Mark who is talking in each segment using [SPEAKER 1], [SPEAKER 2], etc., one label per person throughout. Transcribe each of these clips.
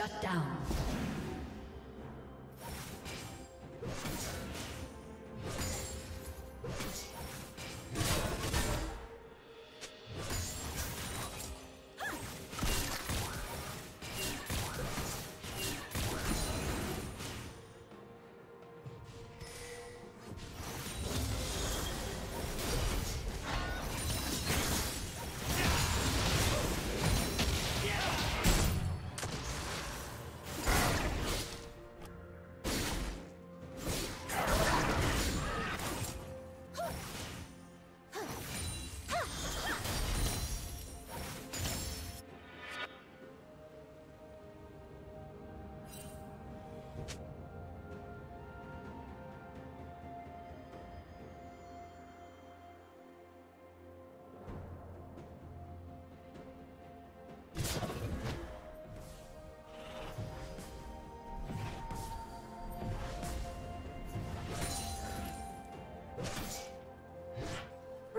[SPEAKER 1] Shut down.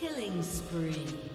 [SPEAKER 1] Killing spree.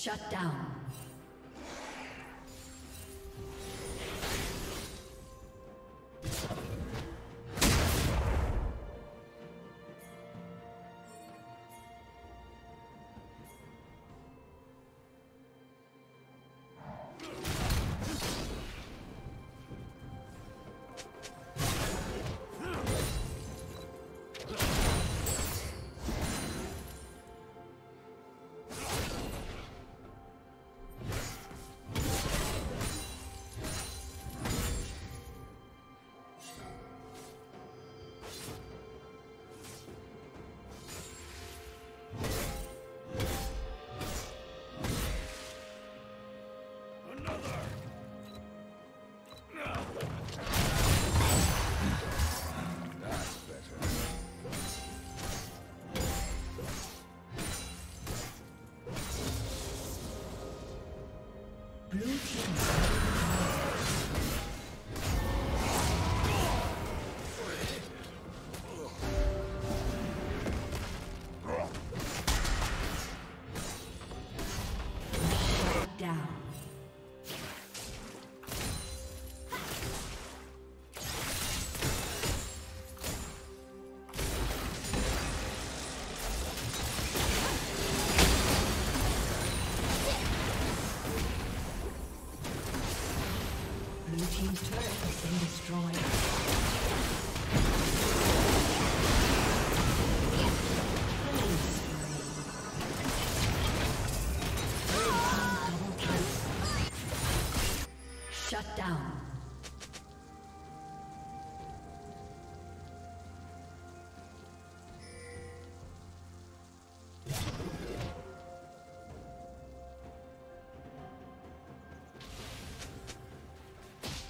[SPEAKER 1] Shut down.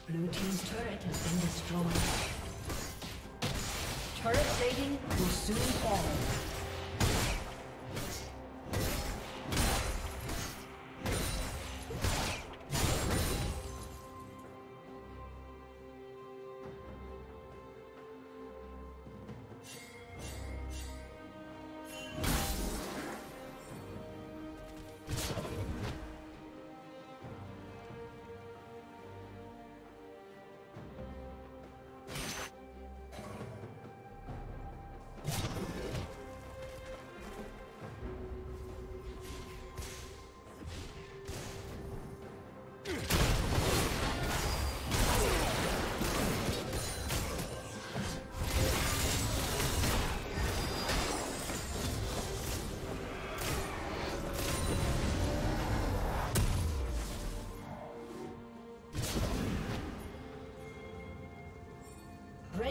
[SPEAKER 1] Blue Team's turret has been destroyed. Turret plating will soon fall.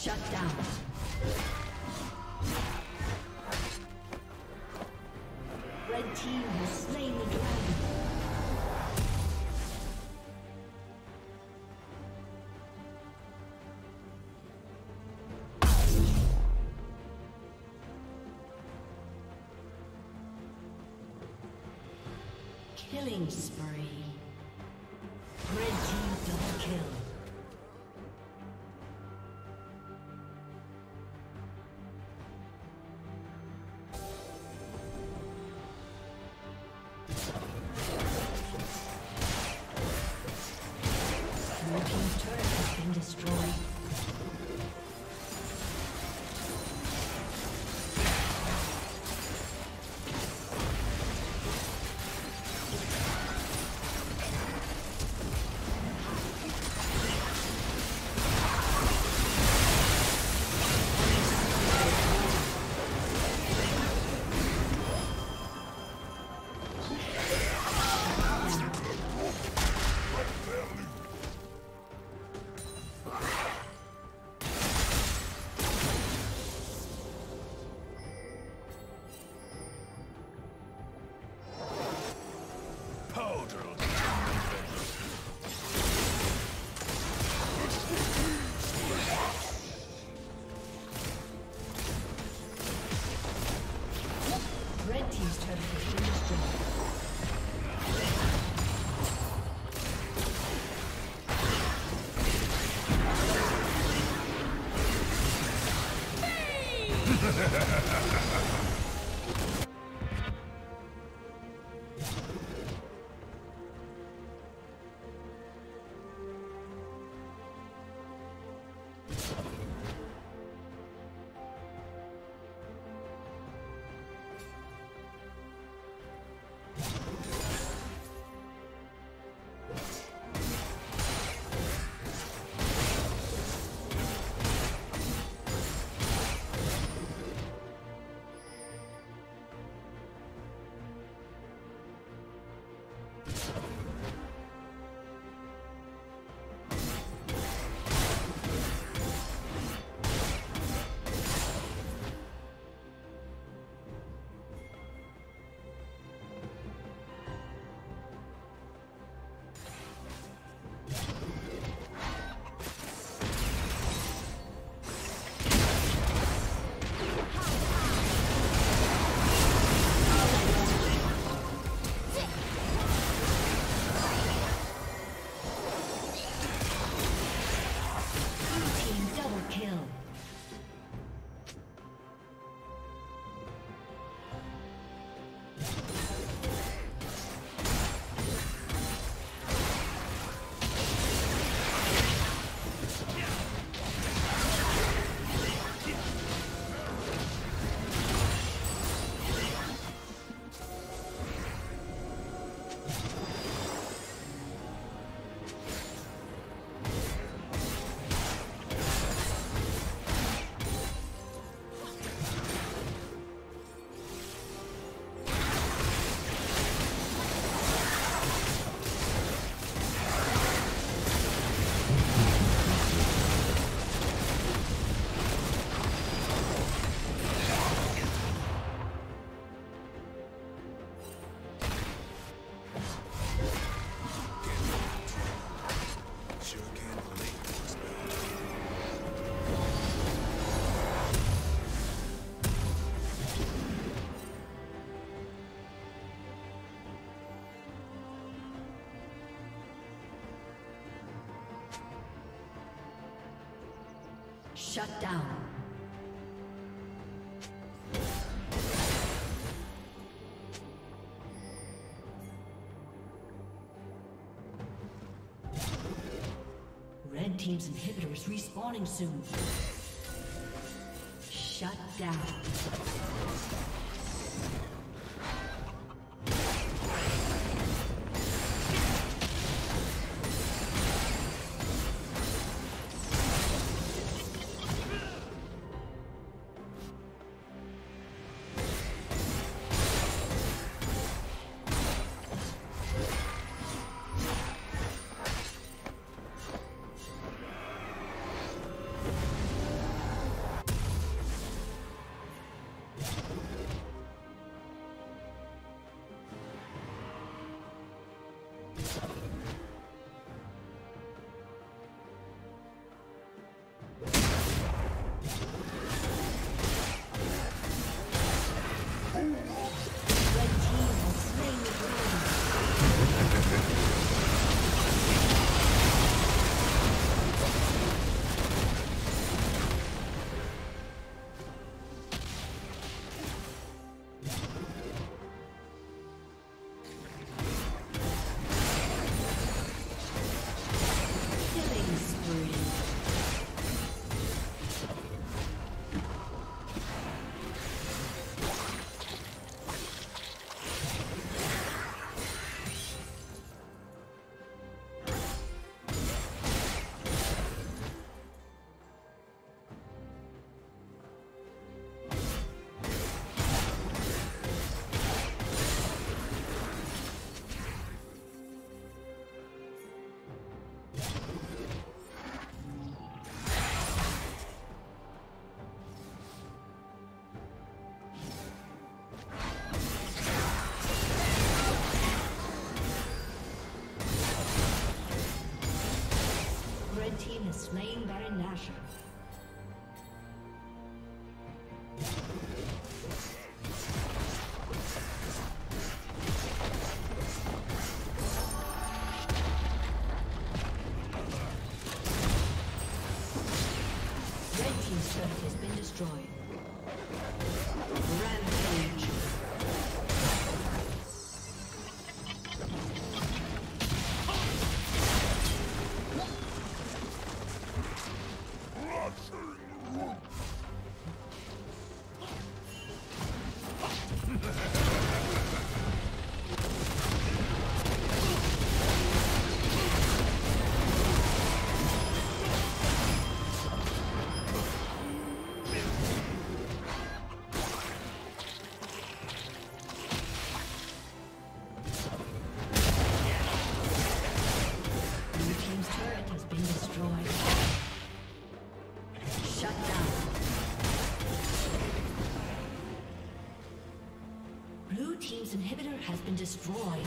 [SPEAKER 1] Shut down. Red team has slain the dragon. Killing spree. Shut down. Red Team's inhibitor is respawning soon. Shut down. Slain Baron Nashor. Destroyed.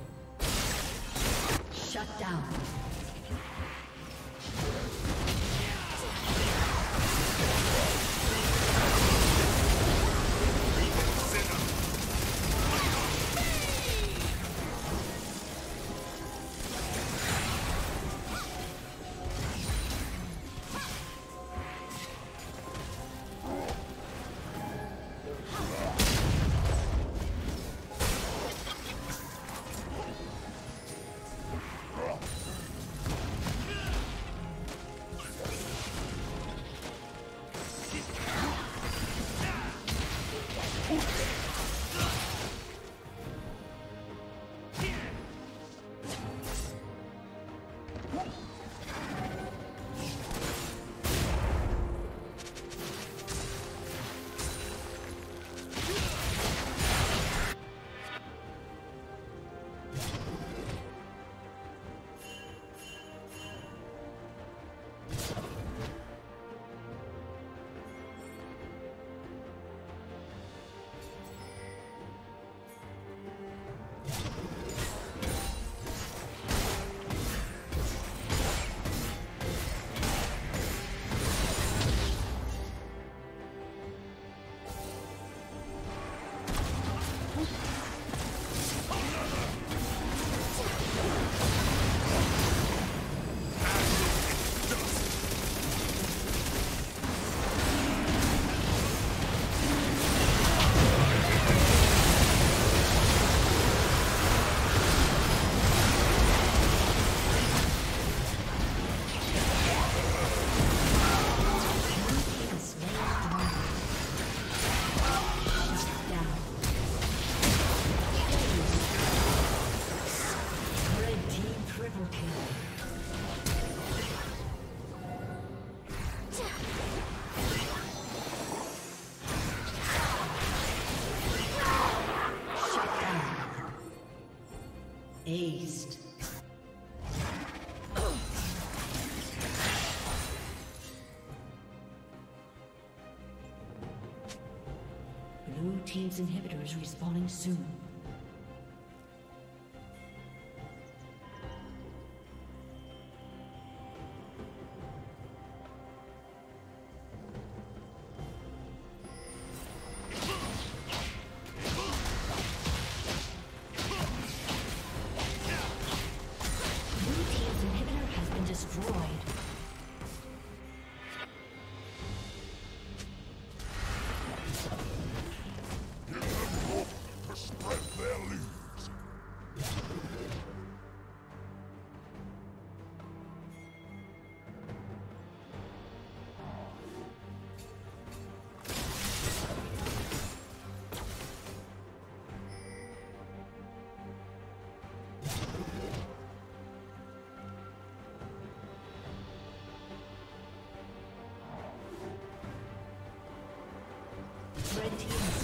[SPEAKER 1] Team's inhibitor is respawning soon. Blue Team's inhibitor has been destroyed. Red Team